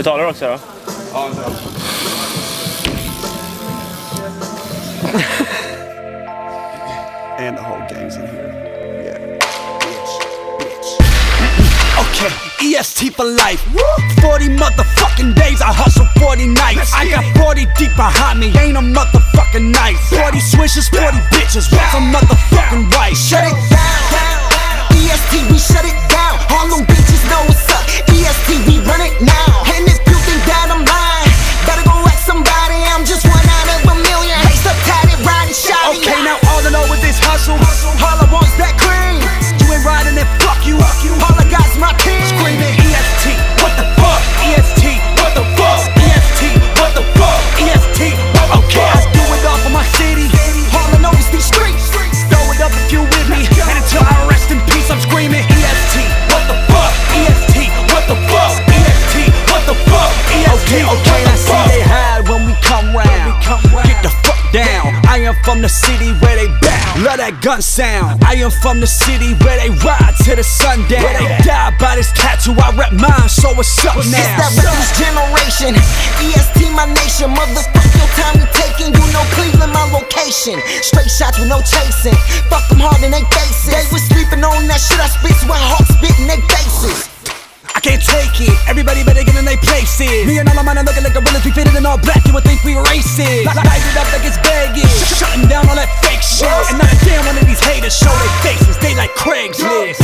Betalar du också då? Ja, en sån. and the whole gang's in here. Yeah. Bitch, bitch. Okay, EST for life. 40 motherfucking days, I hustle 40 nights. I got 40 deep behind me, ain't a motherfucking night. 40 swishes, 40 bitches, what's a motherfucking wife? Shut it down. This hustle. Am from the city where they bow. Love that gun sound. I am from the city where they ride to the sundown. Where they die by this tattoo. I rep mine, so what's up It's now? that refuse generation. EST, my nation. Motherfuck your time we taking. You know Cleveland, my location. Straight shots with no chasing. Fuck them hard in they faces. They was sleeping on that shit I spit, so I hawk spit in they faces. I can't take it. Everybody better get in their places. Me and all my men are looking like gorillas. We fitted in all black. You would think we racist. Light it up like it's Vegas. Shutting down all that fake shit. And not a damn one of these haters show their faces. They like Craigslist.